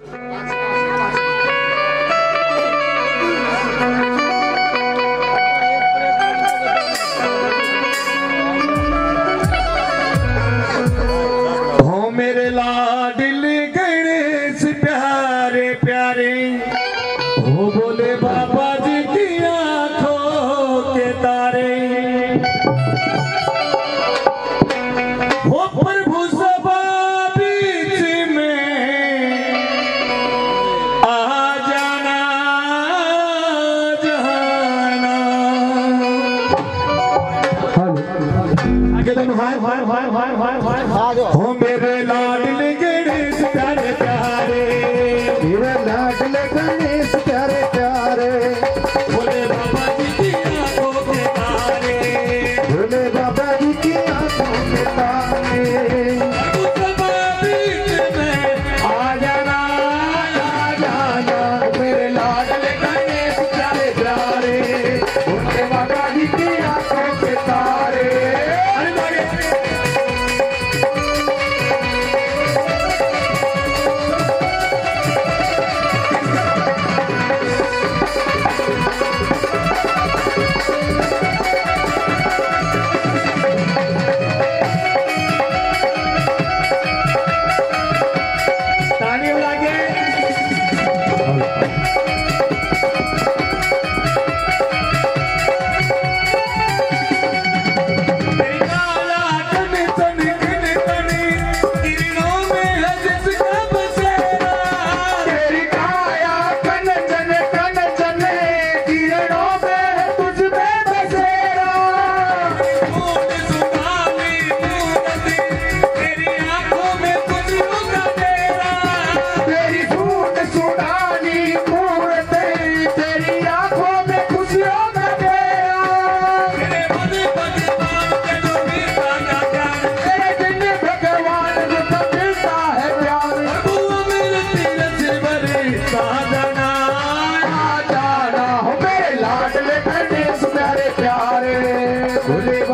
हो मेरे लाडिल गणेश प्यार। हो मेरे लाडले गेड़े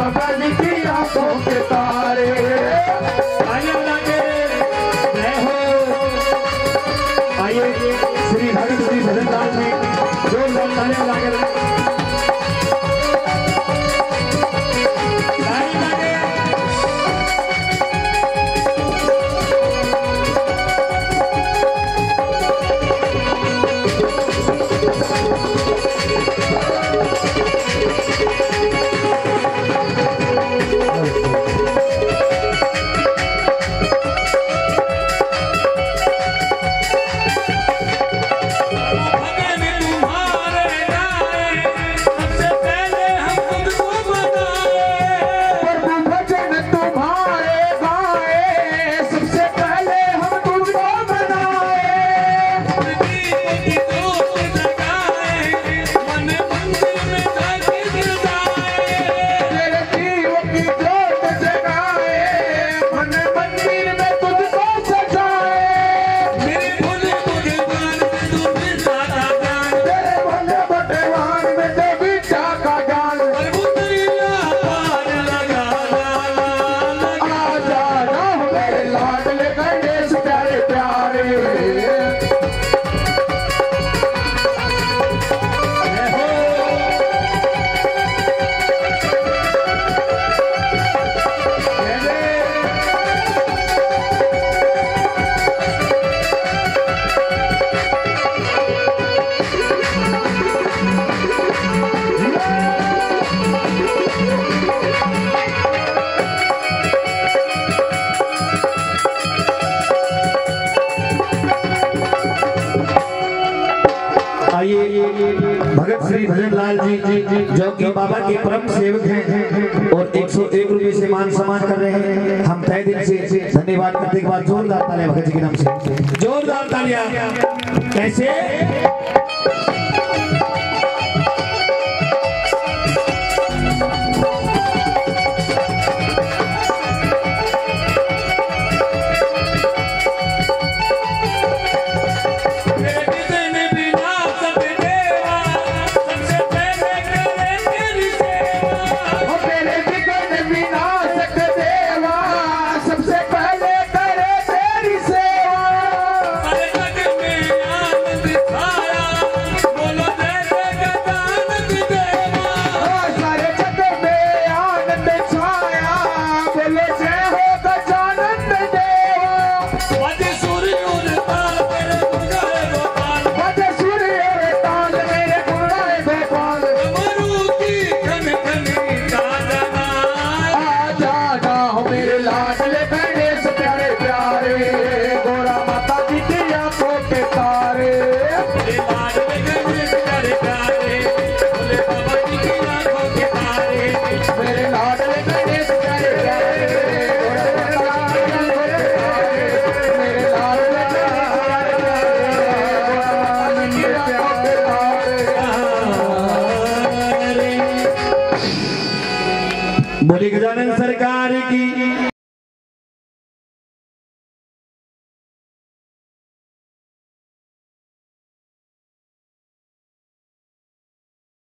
मगन की आंखों के तारे आयन लगे श्री भजन लाल जी जो कि बाबा के परम सेवक हैं। और 101 रुपए से मान सम्मान कर रहे हैं। हम तय दिन से धन्यवाद करते के बाद जोरदार तालियाँ भगत जी के नाम से। जोरदार तालियाँ। कैसे? बोली गजानन सरकार की।